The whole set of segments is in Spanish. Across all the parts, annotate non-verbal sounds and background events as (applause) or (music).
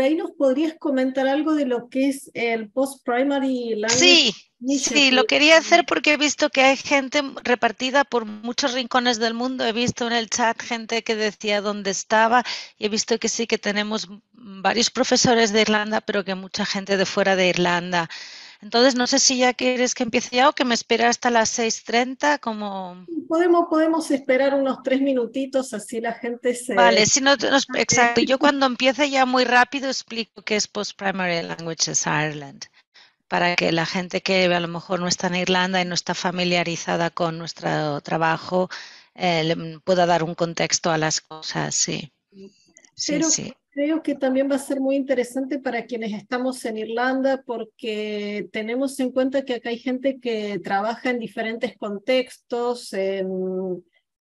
por ahí nos podrías comentar algo de lo que es el Post-Primary Language Sí, sí, lo quería hacer porque he visto que hay gente repartida por muchos rincones del mundo. He visto en el chat gente que decía dónde estaba y he visto que sí que tenemos varios profesores de Irlanda, pero que mucha gente de fuera de Irlanda. Entonces, no sé si ya quieres que empiece ya o que me espera hasta las 6.30, como... Podemos, podemos esperar unos tres minutitos, así la gente se... Vale, si no, exacto. Yo cuando empiece ya muy rápido explico qué es Post-Primary Languages Ireland, para que la gente que a lo mejor no está en Irlanda y no está familiarizada con nuestro trabajo eh, pueda dar un contexto a las cosas, sí. Sí, sí creo que también va a ser muy interesante para quienes estamos en Irlanda porque tenemos en cuenta que acá hay gente que trabaja en diferentes contextos.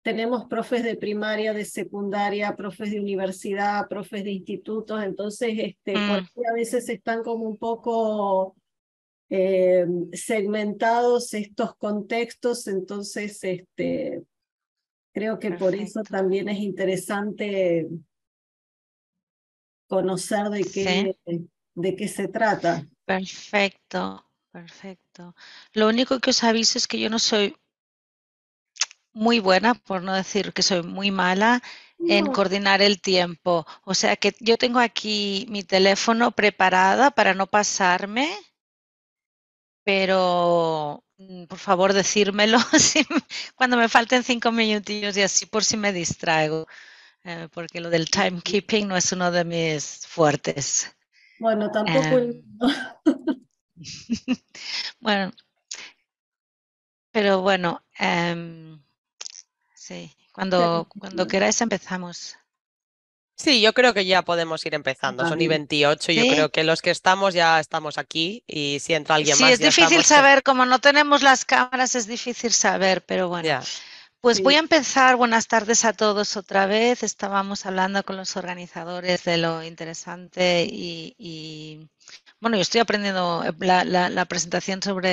tenemos profes de primaria, de secundaria, profes de universidad, profes de institutos, entonces este, mm. a veces están como un poco eh, segmentados estos contextos, entonces este, creo que por eso también es interesante conocer de qué, de qué se trata. Perfecto, perfecto. Lo único que os aviso es que yo no soy muy buena, por no decir que soy muy mala en coordinar el tiempo. O sea que yo tengo aquí mi teléfono preparada para no pasarme, pero mm, por favor decírmelo (laughs) cuando me falten cinco minutillos y así por si me distraigo. Eh, porque lo del timekeeping no es uno de mis fuertes. Bueno, tampoco. Em, (laughs) bueno, pero bueno, em, sí, cuando, cuando queráis empezamos. Sí, yo creo que ya podemos ir empezando. Son y 28. Yo creo que los que estamos ya estamos aquí y si entra alguien más. Sí, es difícil saber, como no tenemos las cámaras, es difícil saber, pero bueno. Pues voy a empezar. Buenas tardes a todos otra vez. Estábamos hablando con los organizadores de lo interesante y, bueno, yo estoy aprendiendo. La, presentación sobre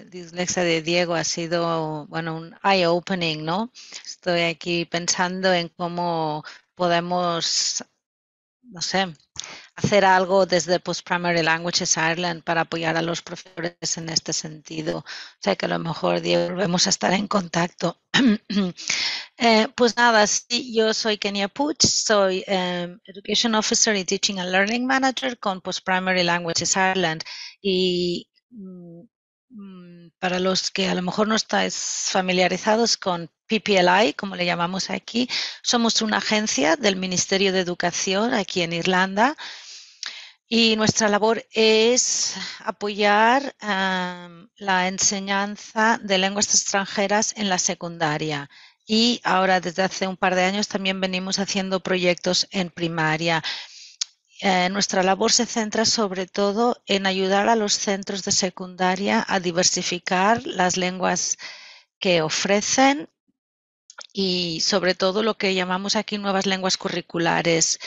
eh, dislexia de Diego ha sido, bueno, un eye-opening, ¿no? Estoy aquí pensando en cómo podemos, no sé, hacer algo desde Post-Primary Languages Ireland para apoyar a los profesores en este sentido. O sea que a lo mejor, Diego, volvemos a estar en contacto. (clears throat) Eh, pues nada, sí, yo soy Kenia Puch, soy em, Education Officer y Teaching and Learning Manager con Post-Primary Languages Ireland y mm, mm, para los que a lo mejor no estáis familiarizados con PPLI, como le llamamos aquí, somos una agencia del Ministerio de Educación aquí en Irlanda y nuestra labor es apoyar la enseñanza de lenguas extranjeras en la secundaria. Y ahora, desde hace un par de años, también venimos haciendo proyectos en primaria. Eh, nuestra labor se centra sobre todo en ayudar a los centros de secundaria a diversificar las lenguas que ofrecen y sobre todo lo que llamamos aquí nuevas lenguas curriculares,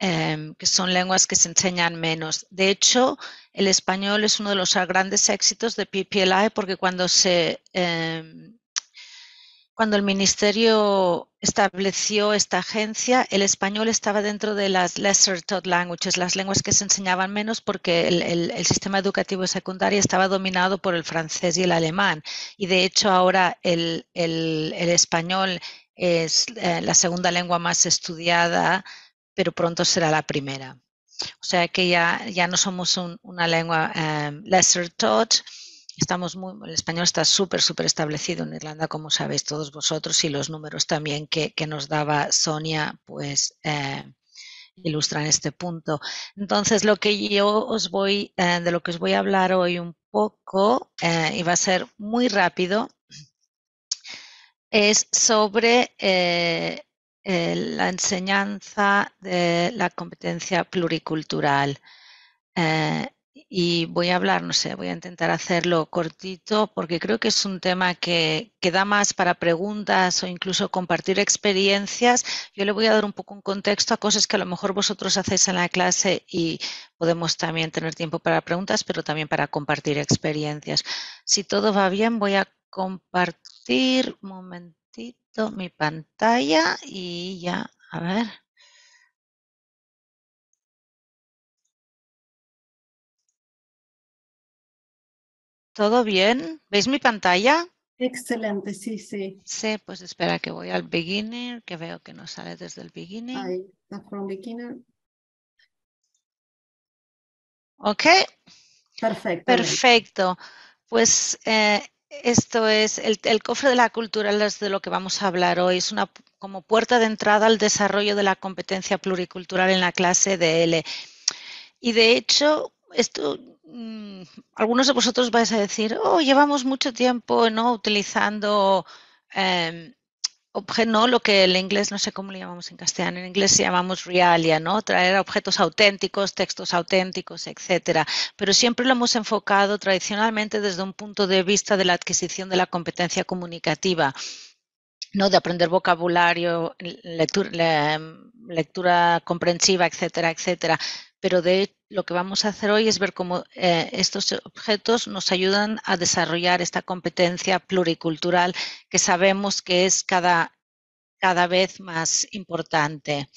em, que son lenguas que se enseñan menos. De hecho, el español es uno de los grandes éxitos de PPLI porque cuando se em, cuando el ministerio estableció esta agencia, el español estaba dentro de las lesser taught languages, las lenguas que se enseñaban menos porque el, sistema educativo secundario estaba dominado por el francés y el alemán. Y de hecho ahora el, español es eh, la segunda lengua más estudiada, pero pronto será la primera. O sea que ya, ya no somos una lengua eh, lesser taught, Estamos muy, el español está súper, súper establecido en Irlanda, como sabéis todos vosotros, y los números también que, nos daba Sonia, pues eh, ilustran este punto. Entonces, lo que yo os voy, eh, de lo que os voy a hablar hoy un poco, eh, y va a ser muy rápido, es sobre la enseñanza de la competencia pluricultural y voy a hablar, no sé, voy a intentar hacerlo cortito porque creo que es un tema que, que, da más para preguntas o incluso compartir experiencias. Yo le voy a dar un poco un contexto a cosas que a lo mejor vosotros hacéis en la clase y podemos también tener tiempo para preguntas, pero también para compartir experiencias. Si todo va bien, voy a compartir un momentito mi pantalla y ya, a ver. ¿Todo bien? ¿Veis mi pantalla? Excelente, sí, sí. Sí, pues espera que voy al beginner, que veo que no sale desde el beginning. Ahí, from beginner. Ok. Perfecto. Perfecto. Pues eh, esto es el, el, cofre de la cultura, es de lo que vamos a hablar hoy. Es una como puerta de entrada al desarrollo de la competencia pluricultural en la clase de L. Y de hecho, esto Mm, algunos de vosotros vais a decir, oh, llevamos mucho tiempo no utilizando eh, no lo que en inglés no sé cómo le llamamos en castellano, en inglés llamamos realia, ¿no? Traer objetos auténticos, textos auténticos, etcétera. Pero siempre lo hemos enfocado tradicionalmente desde un punto de vista de la adquisición de la competencia comunicativa. ¿no? de aprender vocabulario, lectura, lectura comprensiva, etcétera, etcétera. Pero de lo que vamos a hacer hoy es ver cómo eh, estos objetos nos ayudan a desarrollar esta competencia pluricultural que sabemos que es cada, cada vez más importante.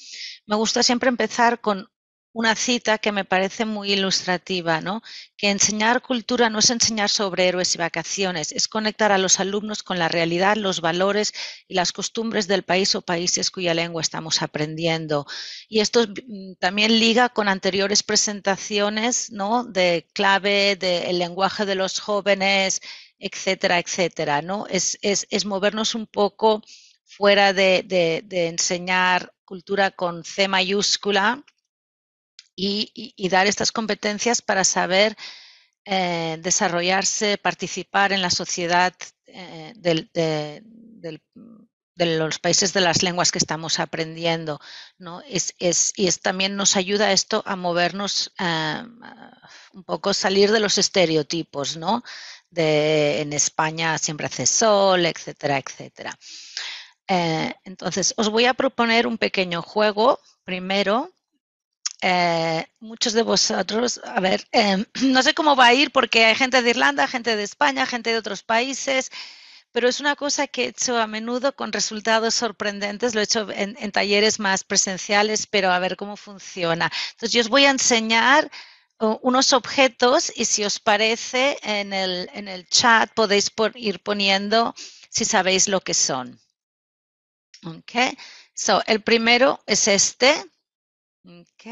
Me gusta siempre empezar con una cita que me parece muy ilustrativa, ¿no? Que enseñar cultura no es enseñar sobre héroes y vacaciones, es conectar a los alumnos con la realidad, los valores y las costumbres del país o países cuya lengua estamos aprendiendo. Y esto mm, también liga con anteriores presentaciones, ¿no? De clave del lenguaje de los jóvenes, etcétera, etcétera, ¿no? Es, es, es movernos un poco fuera de, de, de enseñar cultura con C mayúscula, y, dar estas competencias para saber eh, desarrollarse, participar en la sociedad eh, de, los países de las lenguas que estamos aprendiendo. ¿no? Es, y es, también nos ayuda esto a movernos eh, un poco, salir de los estereotipos, ¿no? De en España siempre hace sol, etcétera, etcétera. entonces, os voy a proponer un pequeño juego primero eh, muchos de vosotros, a ver, em, (clears throat) no sé cómo va a ir porque hay gente de Irlanda, gente de España, gente de otros países, pero es una cosa que he hecho a menudo con resultados sorprendentes. Lo he hecho en, talleres más presenciales, pero a ver cómo funciona. Entonces, yo os voy a enseñar unos objetos y si os parece, en el, en el chat podéis ir poniendo si sabéis lo que son. Ok, so el primero es este. Ok.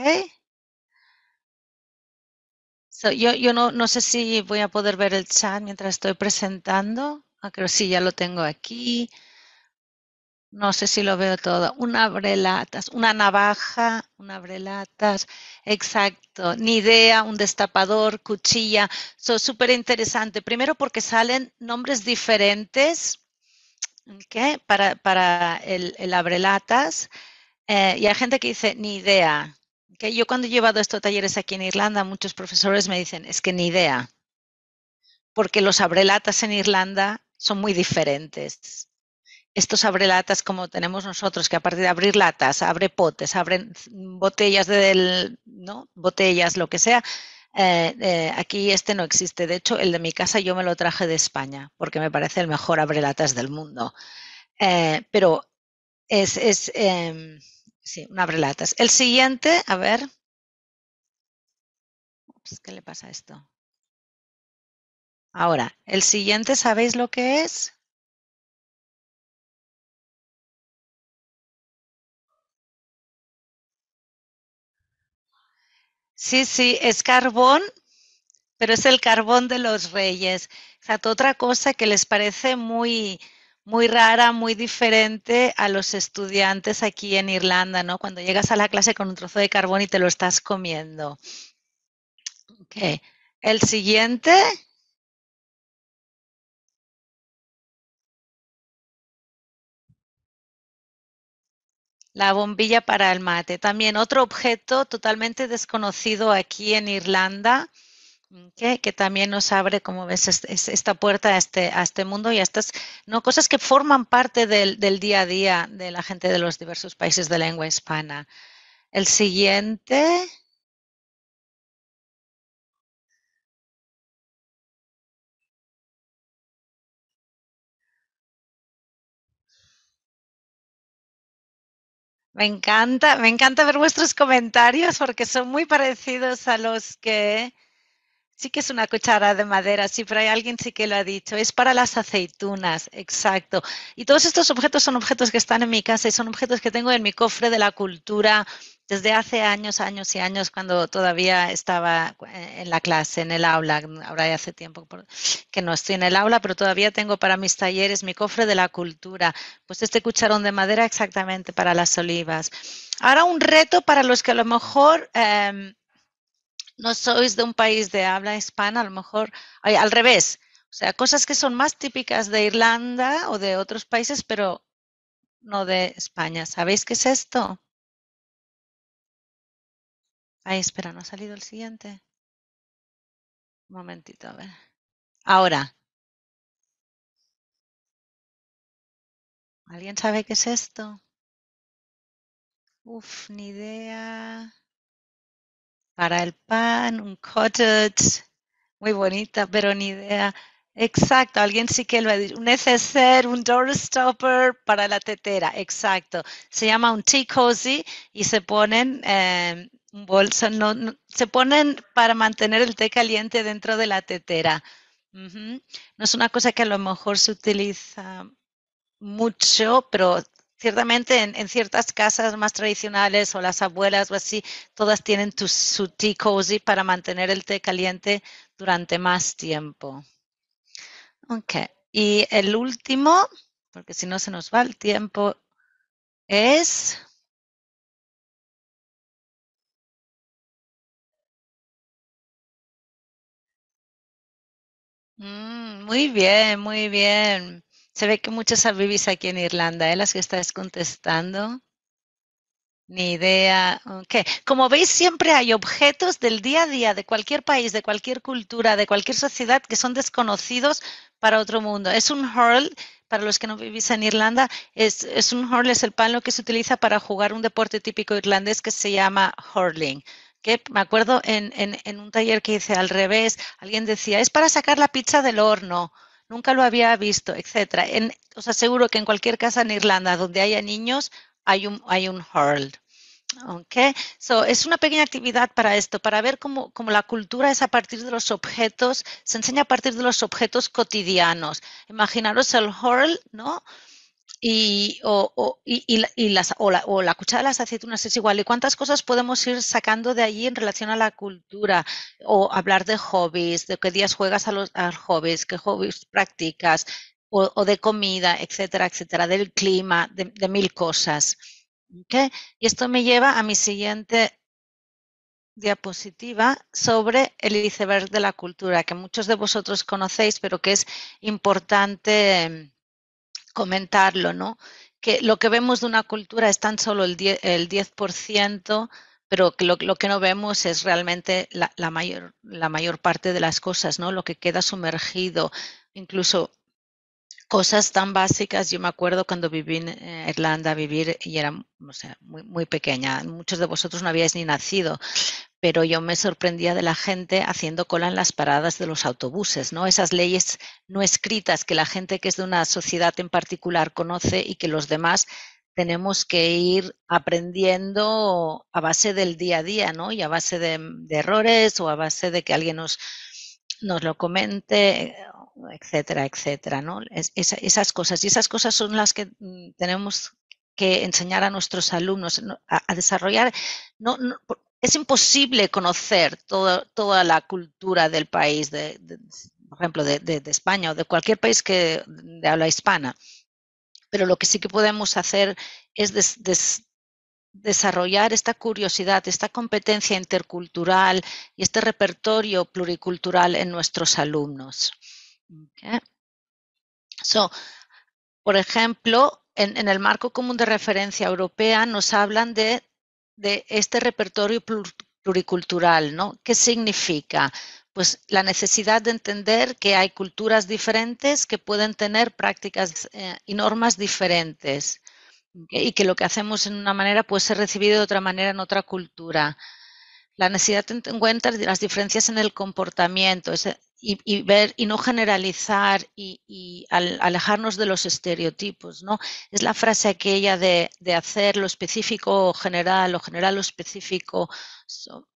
yo yo no, no sé si voy a poder ver el chat mientras estoy presentando. Ah, creo sí, ya lo tengo aquí. No sé si lo veo todo. Una abrelatas, una navaja, una abrelatas, exacto. Ni idea, un destapador, cuchilla. Eso súper interesante. Primero porque salen nombres diferentes ¿okay? para, para el, el abrelatas. Eh, y hay gente que dice, ni idea. Que yo cuando he llevado estos talleres aquí en Irlanda, muchos profesores me dicen, es que ni idea. Porque los abrelatas en Irlanda son muy diferentes. Estos abrelatas como tenemos nosotros, que aparte de abrir latas, abre potes, abren botellas de, ¿no? botellas, lo que sea, eh, eh, aquí este no existe. De hecho, el de mi casa yo me lo traje de España, porque me parece el mejor abrelatas del mundo. pero es, es em, Sí, un abrelatas. El siguiente, a ver. ¿Qué le pasa a esto? Ahora, el siguiente, ¿sabéis lo que es? Sí, sí, es carbón, pero es el carbón de los reyes. O sea, otra cosa que les parece muy, muy rara, muy diferente a los estudiantes aquí en Irlanda, ¿no? Cuando llegas a la clase con un trozo de carbón y te lo estás comiendo. El siguiente. La bombilla para el mate. También otro objeto totalmente desconocido aquí en Irlanda que también nos abre, como ves, esta puerta a este, a este mundo y a estas ¿no? cosas que forman parte del, del, día a día de la gente de los diversos países de lengua hispana. El siguiente. Me encanta, me encanta ver vuestros comentarios porque son muy parecidos a los que Sí que es una cuchara de madera, sí, pero hay alguien sí que lo ha dicho. Es para las aceitunas, exacto. Y todos estos objetos son objetos que están en mi casa y son objetos que tengo en mi cofre de la cultura desde hace años, años y años, cuando todavía estaba en la clase, en el aula. Ahora ya hace tiempo que no estoy en el aula, pero todavía tengo para mis talleres mi cofre de la cultura. Pues este cucharón de madera exactamente para las olivas. Ahora un reto para los que a lo mejor... Em, no sois de un país de habla hispana, a lo mejor al revés. O sea, cosas que son más típicas de Irlanda o de otros países, pero no de España. ¿Sabéis qué es esto? Ay, espera, ¿no ha salido el siguiente? Un momentito, a ver. Ahora. ¿Alguien sabe qué es esto? Uf, ni idea para el pan, un cottage, muy bonita, pero ni idea. Exacto, alguien sí que lo ha dicho. Un neceser, un doorstopper para la tetera, exacto. Se llama un tea cozy y se ponen eh, un bolso, no, se ponen para mantener el té caliente dentro de la tetera. No es una cosa que a lo mejor se utiliza mucho, pero ciertamente en, ciertas casas más tradicionales o las abuelas o así, todas tienen su tea cozy para mantener el té caliente durante más tiempo. Ok, y el último, porque si no se nos va el tiempo, es... Mm, muy bien, muy bien. Se ve que muchas vivís aquí en Irlanda, ¿eh? Las que estáis contestando. Ni idea. Okay. Como veis, siempre hay objetos del día a día de cualquier país, de cualquier cultura, de cualquier sociedad que son desconocidos para otro mundo. Es un hurl, para los que no vivís en Irlanda, es, es un hurl, es el palo que se utiliza para jugar un deporte típico irlandés que se llama hurling. Que me acuerdo en, en, en un taller que hice al revés, alguien decía, es para sacar la pizza del horno nunca lo había visto, etcétera. os aseguro que en cualquier casa en Irlanda donde haya niños hay un, hay un hurl. So, es una pequeña actividad para esto, para ver cómo, cómo, la cultura es a partir de los objetos, se enseña a partir de los objetos cotidianos. Imaginaros el hurl, ¿no? Y, o, y, las, o, la, o, la, cuchara de las aceitunas es igual. ¿Y cuántas cosas podemos ir sacando de allí en relación a la cultura? O hablar de hobbies, de qué días juegas a los hobbies, qué hobbies practicas, o, de comida, etcétera, etcétera, del clima, de, mil cosas. ¿Okay? Y esto me lleva a mi siguiente diapositiva sobre el iceberg de la cultura, que muchos de vosotros conocéis, pero que es importante comentarlo, ¿no? Que lo que vemos de una cultura es tan solo el 10%, el 10% pero que lo, que no vemos es realmente la, mayor, parte de las cosas, ¿no? Lo que queda sumergido, incluso cosas tan básicas. Yo me acuerdo cuando viví en Irlanda, vivir y era muy, muy pequeña. Muchos de vosotros no habíais ni nacido, pero yo me sorprendía de la gente haciendo cola en las paradas de los autobuses, ¿no? Esas leyes no escritas que la gente que es de una sociedad en particular conoce y que los demás tenemos que ir aprendiendo a base del día a día, ¿no? Y a base de, errores o a base de que alguien nos, nos lo comente, etcétera, etcétera, ¿no? esas cosas. Y esas cosas son las que mm, tenemos que enseñar a nuestros alumnos a, desarrollar, no, es imposible conocer toda la cultura del país, de, por ejemplo, de, España o de cualquier país que de habla hispana. Pero lo que sí que podemos hacer es desarrollar esta curiosidad, esta competencia intercultural y este repertorio pluricultural en nuestros alumnos. por ejemplo, en, el marco común de referencia europea nos hablan de de este repertorio pluricultural, ¿no? ¿Qué significa? Pues la necesidad de entender que hay culturas diferentes que pueden tener prácticas eh, y normas diferentes y que lo que hacemos en una manera puede ser recibido de otra manera en otra cultura. La necesidad de tener en cuenta las diferencias en el comportamiento, y, ver y no generalizar y, alejarnos de los estereotipos, ¿no? Es la frase aquella de, hacer lo específico general o general lo específico,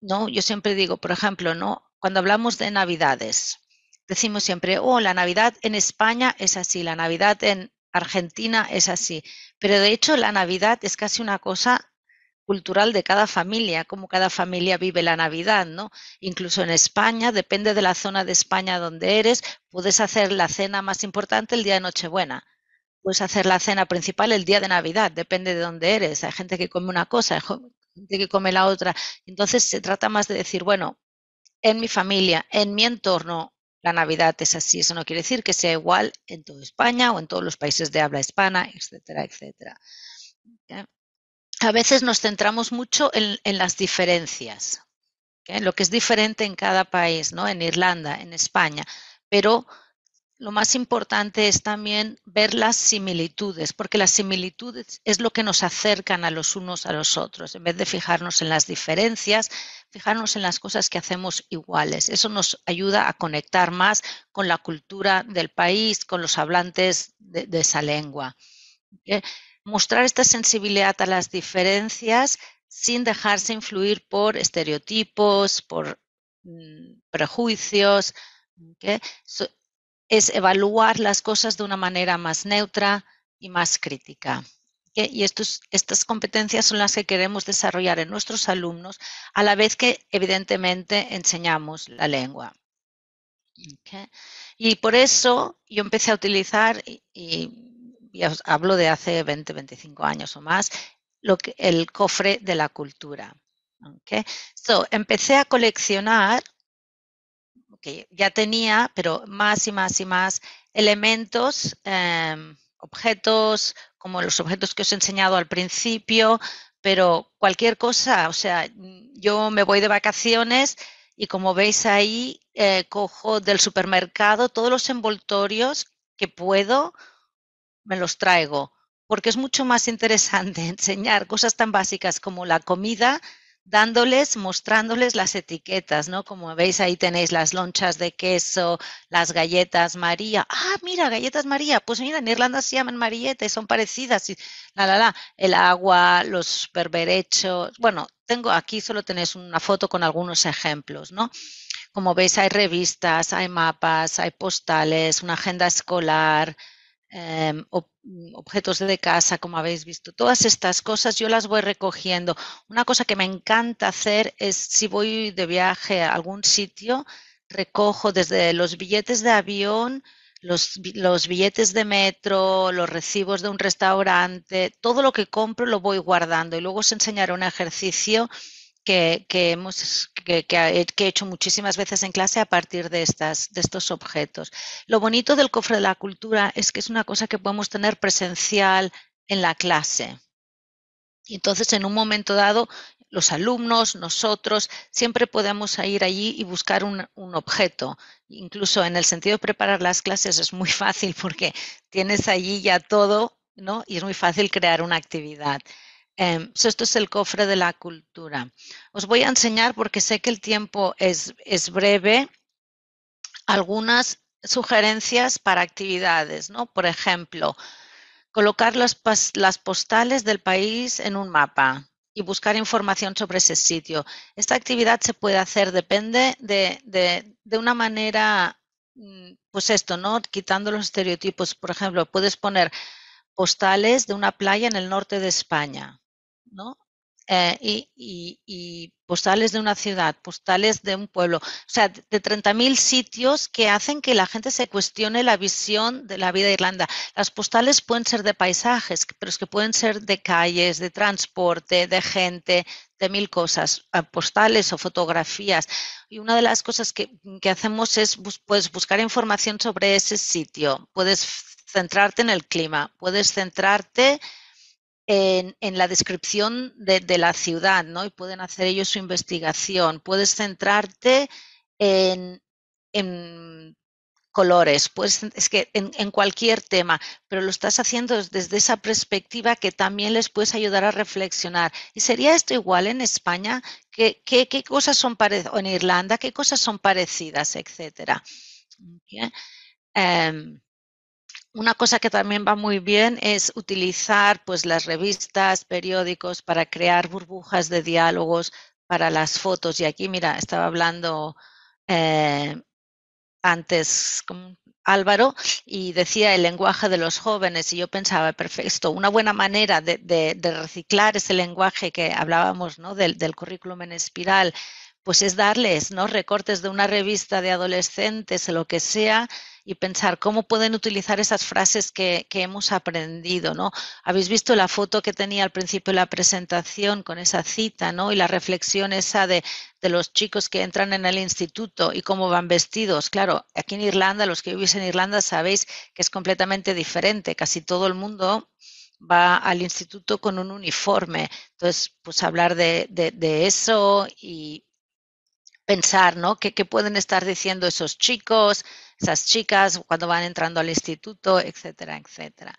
¿no? Yo siempre digo, por ejemplo, ¿no? cuando hablamos de Navidades, decimos siempre, oh, la Navidad en España es así, la Navidad en Argentina es así, pero de hecho la Navidad es casi una cosa cultural de cada familia, como cada familia vive la Navidad, ¿no? Incluso en España, depende de la zona de España donde eres, puedes hacer la cena más importante el día de Nochebuena, puedes hacer la cena principal el día de Navidad, depende de dónde eres. Hay gente que come una cosa, hay gente que come la otra. Entonces se trata más de decir, bueno, en mi familia, en mi entorno, la Navidad es así. Eso no quiere decir que sea igual en toda España o en todos los países de habla hispana, etcétera, etcétera a veces nos centramos mucho en, las diferencias, en lo que es diferente en cada país, ¿no? En Irlanda, en España, pero lo más importante es también ver las similitudes, porque las similitudes es lo que nos acercan a los unos a los otros. En vez de fijarnos en las diferencias, fijarnos en las cosas que hacemos iguales. Eso nos ayuda a conectar más con la cultura del país, con los hablantes de, esa lengua mostrar esta sensibilidad a las diferencias sin dejarse influir por estereotipos, por mm, prejuicios. es evaluar las cosas de una manera más neutra y más crítica. Y estas competencias son las que queremos desarrollar en nuestros alumnos a la vez que evidentemente enseñamos la lengua. Y por eso yo empecé a utilizar, y y os hablo de hace 20, 25 años o más, lo que, el cofre de la cultura. Okay. So, empecé a coleccionar, ya tenía, pero más y más y más elementos, em, objetos, como los objetos que os he enseñado al principio, pero cualquier cosa, o sea, yo me voy de vacaciones y como veis ahí, eh, cojo del supermercado todos los envoltorios que puedo me los traigo, porque es mucho más interesante (laughs) enseñar cosas tan básicas como la comida, dándoles, mostrándoles las etiquetas, ¿no? Como veis ahí tenéis las lonchas de queso, las galletas María. Ah, mira, galletas María. Pues mira, en Irlanda se llaman Marieta son parecidas. Y la, la, la. El agua, los berberechos. Bueno, tengo aquí solo tenéis una foto con algunos ejemplos, ¿no? Como veis, hay revistas, hay mapas, hay postales, una agenda escolar, Em, mm, objetos de casa, como habéis visto. Todas estas cosas yo las voy recogiendo. Una cosa que me encanta hacer es si voy de viaje a algún sitio, recojo desde los billetes de avión, los, los, billetes de metro, los recibos de un restaurante, todo lo que compro lo voy guardando y luego os enseñaré un ejercicio que, hemos, que, he hecho muchísimas veces en clase a partir de, estas, de estos objetos. Lo bonito del cofre de la cultura es que es una cosa que podemos tener presencial en la clase. Entonces, en un momento dado, los alumnos, nosotros, siempre podemos ir allí y buscar un, un, objeto. Incluso en el sentido de preparar las clases es muy (laughs) fácil porque tienes allí ya todo, ¿no? Y es muy fácil crear una actividad. Em, esto es el cofre de la cultura. Os voy a enseñar, porque sé que el tiempo es, es breve, algunas sugerencias para actividades, ¿no? Por ejemplo, colocar las, las postales del país en un mapa y buscar información sobre ese sitio. Esta actividad se puede hacer, depende de, de, de una manera, mm, pues esto, ¿no? Quitando los estereotipos. Por ejemplo, puedes poner postales de una playa en el norte de España ¿no? Eh, y, postales de una ciudad, postales de un pueblo, o sea, de 30.000 sitios que hacen que la gente se cuestione la visión de la vida de Irlanda. Las postales pueden ser de paisajes, pero es que pueden ser de calles, de transporte, de gente, de mil cosas, postales o fotografías. Y una de las cosas que, que hacemos es puedes buscar información sobre ese sitio, puedes centrarte en el clima, puedes centrarte en, la descripción de, la ciudad, ¿no? Y pueden hacer ellos su investigación. Puedes centrarte en, colores, pues es que en, cualquier tema, pero lo estás haciendo desde esa perspectiva que también les puedes ayudar a reflexionar. ¿Y sería esto igual en España? ¿Qué, qué, cosas son parecidas? en Irlanda? ¿Qué cosas son parecidas? Etcétera. Em, una cosa que también va muy bien es utilizar pues, las revistas, periódicos para crear burbujas de diálogos para las fotos. Y aquí, mira, estaba hablando eh, antes Álvaro y decía el lenguaje de los jóvenes y yo pensaba, perfecto, una buena manera de, reciclar ese lenguaje que hablábamos ¿no? del, del currículum en espiral pues es darles ¿no? recortes de una revista de adolescentes o lo que sea y pensar cómo pueden utilizar esas frases que, hemos aprendido, ¿no? Habéis visto la foto que tenía al principio de la presentación con esa cita, ¿no? Y la reflexión esa de, de los chicos que entran en el instituto y cómo van vestidos. Claro, aquí en Irlanda, los que vivís en Irlanda sabéis que es completamente diferente. Casi todo el mundo va al instituto con un uniforme. Entonces, pues hablar de, de eso y, pensar, ¿no? ¿Qué, pueden estar diciendo esos chicos, esas chicas cuando van entrando al instituto, etcétera, etcétera?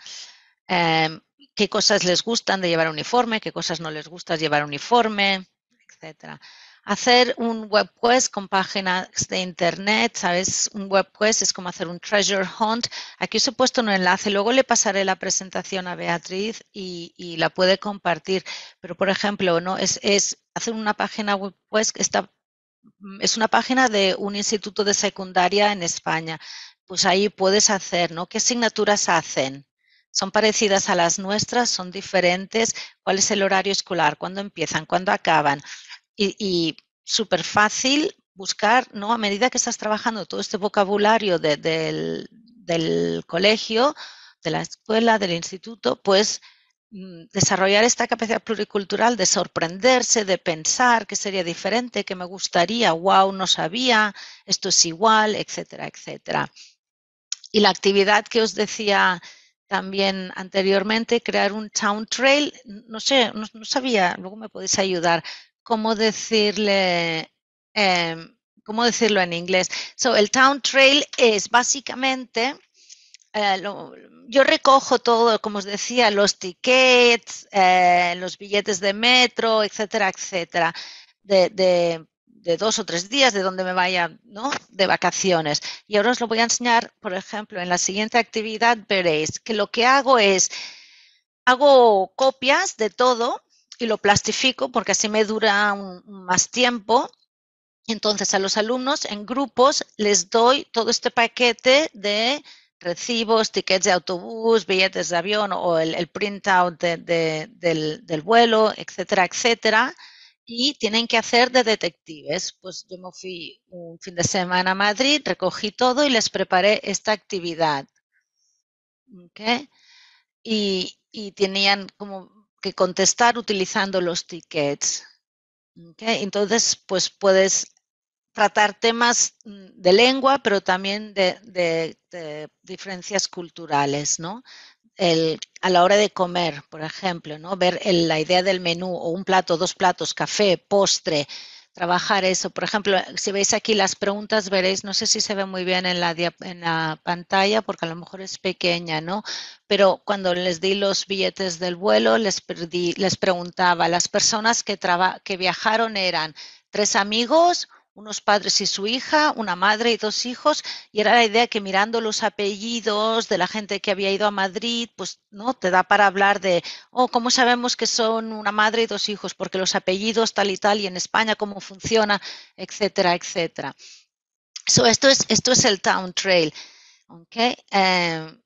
Em, ¿Qué cosas les gustan de llevar uniforme? ¿Qué cosas no les gusta llevar uniforme? Etcétera. Hacer un web quest con páginas de internet, ¿sabes? Un web quest es como hacer un treasure hunt. Aquí os he puesto un enlace, luego le pasaré la presentación a Beatriz y, la puede compartir. Pero, por ejemplo, ¿no? Es, es hacer una página web quest Mm, es una página de un instituto de secundaria en España. Pues ahí puedes hacer, ¿no? ¿Qué asignaturas hacen? ¿Son parecidas a las nuestras? ¿Son diferentes? ¿Cuál es el horario escolar? ¿Cuándo empiezan? ¿Cuándo acaban? Y, súper fácil buscar, ¿no? A medida que estás trabajando todo este vocabulario del, del colegio, de la escuela, del instituto, pues Mm, desarrollar esta capacidad pluricultural de sorprenderse, de pensar que sería diferente, que me gustaría, wow, no sabía, esto es igual, etcétera, etcétera. Y la actividad que os decía también anteriormente, crear un town trail, no sé, no, sabía, luego me podéis ayudar, cómo decirle, em, cómo decirlo en inglés. So, el town trail es básicamente eh, yo recojo todo, como os decía, los tickets, eh, los billetes de metro, etcétera, etcétera, de, dos o tres días de donde me vaya, ¿no? De vacaciones. Y ahora os lo voy a enseñar, por ejemplo, en la siguiente actividad veréis que lo que hago es, hago copias de todo y lo plastifico porque así me dura más tiempo. Entonces a los alumnos en grupos les doy todo este paquete de recibos, tickets de autobús, billetes de avión o el, el printout del, vuelo, etcétera, etcétera. Y tienen que hacer de detectives. Pues yo me fui un fin de semana a Madrid, recogí todo y les preparé esta actividad. Y, tenían como que contestar utilizando los tickets. Entonces, pues puedes tratar temas mm, de lengua, pero también de, diferencias culturales, ¿no? a la hora de comer, por ejemplo, ¿no? Ver la idea del menú o un plato, dos platos, café, postre, trabajar eso. Por ejemplo, si veis aquí las preguntas, veréis, no sé si se ve muy bien en la, en la pantalla porque a lo mejor es pequeña, ¿no? Pero cuando les di los billetes del vuelo, les, preguntaba, las personas que viajaron eran tres amigos, unos padres y su hija, una madre y dos hijos, y era la idea que mirando los apellidos de la gente que había ido a Madrid, pues no te da para hablar de, oh, ¿cómo sabemos que son una madre y dos hijos? Porque los apellidos tal y tal, y en España cómo funciona, etcétera, etcétera. esto, es, esto es el Town Trail. ¿okay? Eh,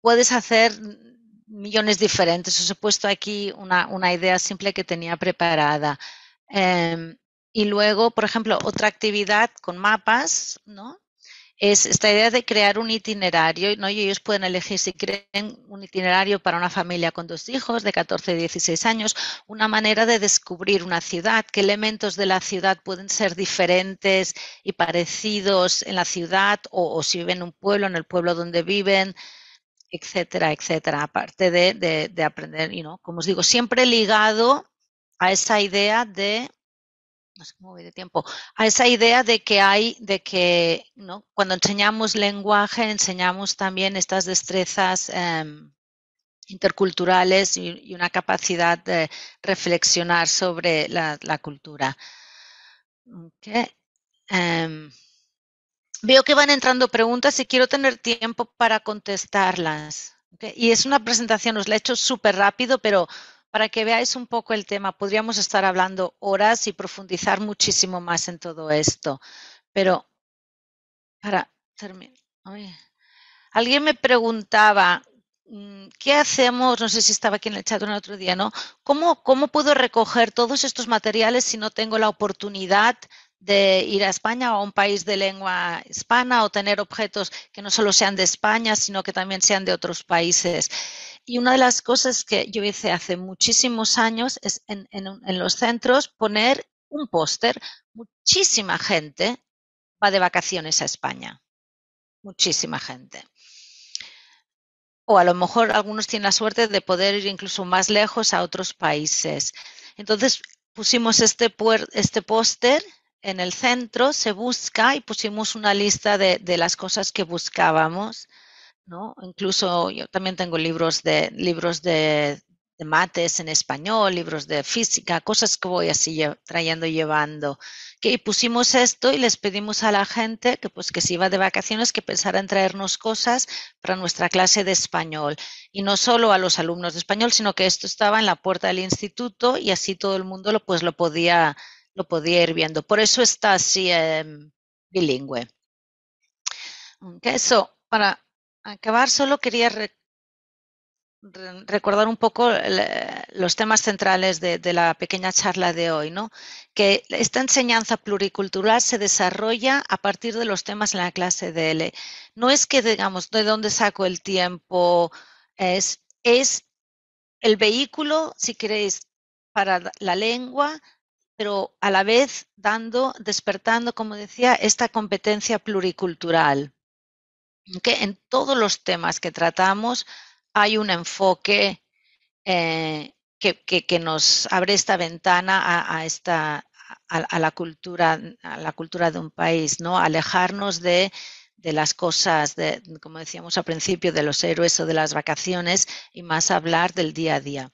puedes hacer millones diferentes. Os he puesto aquí una, una idea simple que tenía preparada. Eh, y luego, por ejemplo, otra actividad con mapas, ¿no? Es esta idea de crear un itinerario, ¿no? Y ellos pueden elegir si creen un itinerario para una familia con dos hijos de 14 y 16 años, una manera de descubrir una ciudad, qué elementos de la ciudad pueden ser diferentes y parecidos en la ciudad o, si viven en un pueblo, en el pueblo donde viven, etcétera, etcétera. Aparte de, de, aprender, ¿no? como os digo, siempre ligado a esa idea de no sé cómo voy de tiempo, a esa idea de que hay, de que ¿no? cuando enseñamos lenguaje, enseñamos también estas destrezas em, interculturales y, una capacidad de reflexionar sobre la, cultura. Em, veo que van entrando preguntas y quiero tener tiempo para contestarlas. Y es una presentación, os la he hecho súper rápido, pero para que veáis un poco el tema. Podríamos estar hablando horas y profundizar muchísimo más en todo esto. pero para terminar, alguien me preguntaba, mm, ¿qué hacemos? No sé si estaba aquí en el chat el otro día, ¿no? ¿Cómo, ¿Cómo puedo recoger todos estos materiales si no tengo la oportunidad de ir a España o a un país de lengua hispana o tener objetos que no solo sean de España, sino que también sean de otros países. Y una de las cosas que yo hice hace muchísimos años es en, los centros poner un póster. Muchísima gente va de vacaciones a España. Muchísima gente. O a lo mejor algunos tienen la suerte de poder ir incluso más lejos a otros países. Entonces pusimos este, este póster en el centro se busca y pusimos una lista de, las cosas que buscábamos, ¿no? Incluso yo también tengo libros de libros de, mates en español, libros de física, cosas que voy así trayendo y llevando. Que pusimos esto y les pedimos a la gente que pues que si iba de vacaciones que pensara en traernos cosas para nuestra clase de español. Y no solo a los alumnos de español, sino que esto estaba en la puerta del instituto y así todo el mundo lo, pues, lo podía lo podía ir viendo. Por eso está así em, bilingüe. Eso, para acabar, solo quería recordar un poco los temas centrales de, la pequeña charla de hoy, ¿no? Que esta enseñanza pluricultural se desarrolla a partir de los temas en la clase de L. No es que, digamos, de dónde saco el tiempo, es, es el vehículo, si queréis, para la lengua, pero a la vez dando, despertando, como decía, esta competencia pluricultural. Que En todos los temas que tratamos hay un enfoque eh, que, nos abre esta ventana a, esta, a, la cultura, a la cultura de un país, ¿no? Alejarnos de, de las cosas, de, como decíamos al principio, de los héroes o de las vacaciones y más hablar del día a día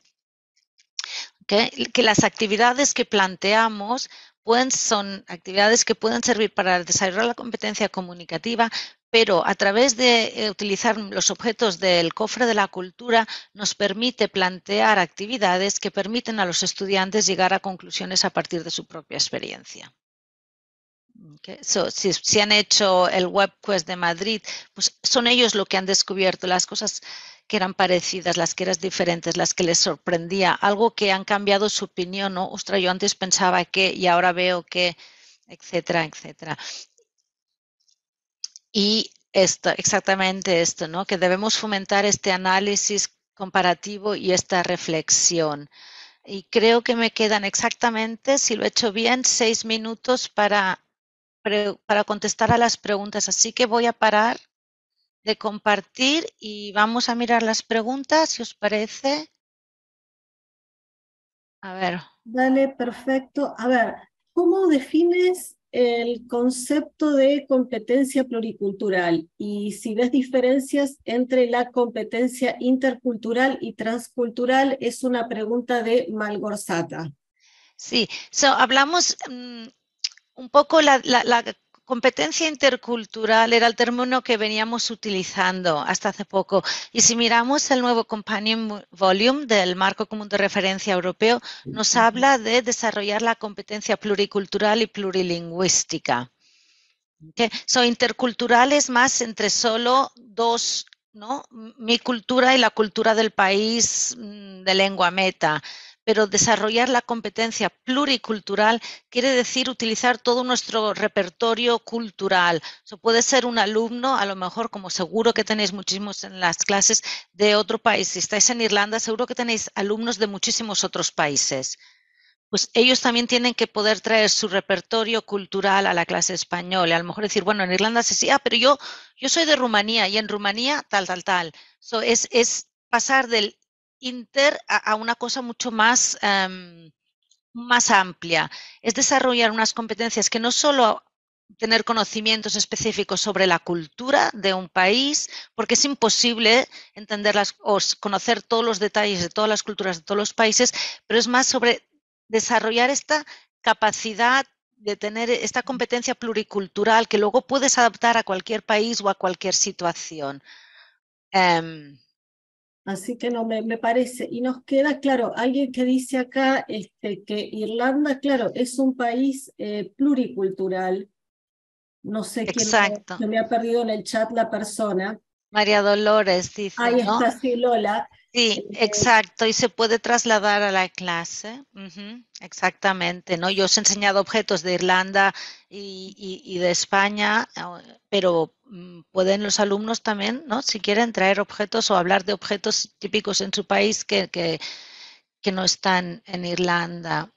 que las actividades que planteamos pueden, son actividades que pueden servir para desarrollar la competencia comunicativa, pero a través de eh, utilizar los objetos del cofre de la cultura nos permite plantear actividades que permiten a los estudiantes llegar a conclusiones a partir de su propia experiencia. si, si, han hecho el WebQuest de Madrid, pues son ellos los que han descubierto las cosas que eran parecidas, las que eran diferentes, las que les sorprendía, algo que han cambiado su opinión, ¿no? Ostras, yo antes pensaba que y ahora veo que, etcétera, etcétera. Y esto, exactamente esto, ¿no? Que debemos fomentar este análisis comparativo y esta reflexión. Y creo que me quedan exactamente, si lo he hecho bien, seis minutos para, para contestar a las preguntas. Así que voy a parar de compartir y vamos a mirar las preguntas, si os parece. A ver. Dale, perfecto. A ver, ¿cómo defines el concepto de competencia pluricultural y si ves diferencias entre la competencia intercultural y transcultural? Es una pregunta de Malgorzata. Sí, hablamos mm, un poco la Competencia intercultural era el término que veníamos utilizando hasta hace poco. Y si miramos el nuevo Companion Volume del Marco Común de Referencia Europeo, nos habla de desarrollar la competencia pluricultural y plurilingüística. Okay. So, intercultural es más entre solo dos, ¿no? Mi cultura y la cultura del país mm, de lengua meta pero desarrollar la competencia pluricultural quiere decir utilizar todo nuestro repertorio cultural. Eso puede ser un alumno, a lo mejor, como seguro que tenéis muchísimos en las clases de otro país. Si estáis en Irlanda, seguro que tenéis alumnos de muchísimos otros países. Pues ellos también tienen que poder traer su repertorio cultural a la clase española. A lo mejor decir, bueno, en Irlanda se sí, ah, pero yo, yo soy de Rumanía y en Rumanía tal, tal, tal. es, es pasar del inter a, una cosa mucho más, em, más amplia. Es desarrollar unas competencias que no solo tener conocimientos específicos sobre la cultura de un país, porque es imposible entenderlas o conocer todos los detalles de todas las culturas de todos los países, pero es más sobre desarrollar esta capacidad de tener esta competencia pluricultural que luego puedes adaptar a cualquier país o a cualquier situación. Em, Así que no me, me, parece. Y nos queda claro, alguien que dice acá este, que Irlanda, claro, es un país eh, pluricultural. No sé quién se me ha perdido en el chat la persona. María Dolores dice. Ahí está, sí, Lola. Sí, eh, exacto, y se puede trasladar a la clase. exactamente, ¿no? Yo os he enseñado objetos de Irlanda y, de España, pero mm, pueden los alumnos también, ¿no? Si quieren traer objetos o hablar de objetos típicos en su país que, que, no están en Irlanda.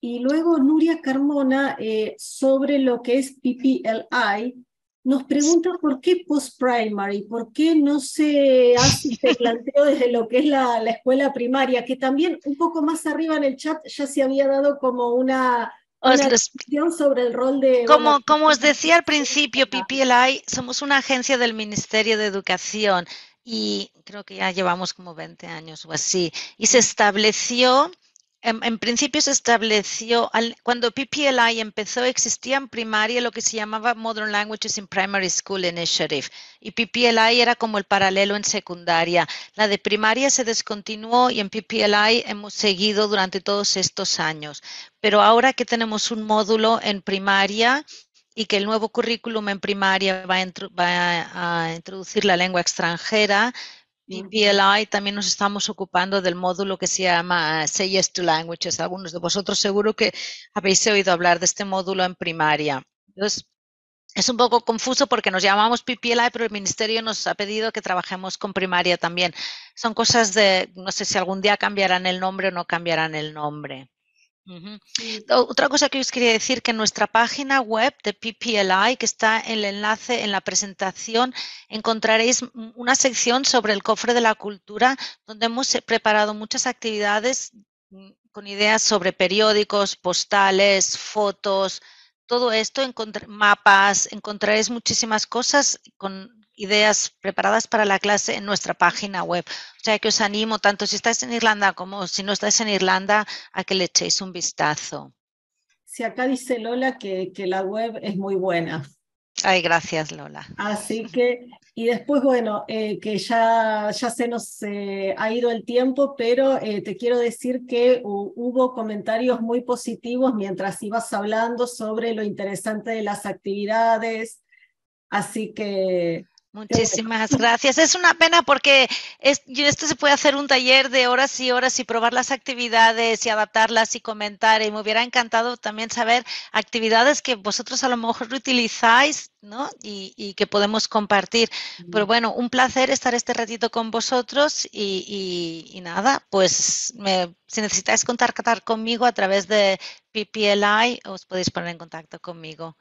Y luego Nuria Carmona eh, sobre lo que es PPLI nos pregunta por qué post-primary, por qué no se hace este planteo desde lo que es la, escuela primaria, que también un poco más arriba en el chat ya se había dado como una, una sobre el rol de... Como, como os decía al principio, PPLI, somos una agencia del Ministerio de Educación y creo que ya llevamos como 20 años o así, y se estableció en, principio se estableció, cuando PPLI empezó, existía en primaria lo que se llamaba Modern Languages in Primary School Initiative y PPLI era como el paralelo en secundaria. La de primaria se descontinuó y en PPLI hemos seguido durante todos estos años. Pero ahora que tenemos un módulo en primaria, y que el nuevo currículum en primaria va a, introducir la lengua extranjera, en PLI también nos estamos ocupando del módulo que se llama Say Yes to Languages. Algunos de vosotros seguro que habéis oído hablar de este módulo en primaria. Entonces, es un poco confuso porque nos llamamos PPLI, pero el ministerio nos ha pedido que trabajemos con primaria también. Son cosas de, no sé si algún día cambiarán el nombre o no cambiarán el nombre. Otra cosa que os quería decir, que en nuestra página web de PPLI, que está en el enlace en la presentación, encontraréis una sección sobre el cofre de la cultura, donde hemos preparado muchas actividades mm, con ideas sobre periódicos, postales, fotos, todo esto, mapas, encontraréis muchísimas cosas con ideas preparadas para la clase en nuestra página web. O sea que os animo, tanto si estáis en Irlanda como si no estáis en Irlanda, a que le echéis un vistazo. Si acá dice Lola que, que la web es muy buena. Ay, gracias Lola. Así que, y después, bueno, eh, que ya, ya se nos eh, ha ido el tiempo, pero eh, te quiero decir que hubo comentarios muy positivos mientras ibas hablando sobre lo interesante de las actividades. Así que Muchísimas gracias. Es una pena porque esto se puede hacer un taller de horas y horas y probar las actividades y adaptarlas y comentar. Y me hubiera encantado también saber actividades que vosotros a lo mejor utilizáis ¿no? y, que podemos compartir. Pero bueno, un placer estar este ratito con vosotros y, nada, pues si necesitáis contactar conmigo a través de PPLI, os podéis poner en contacto conmigo.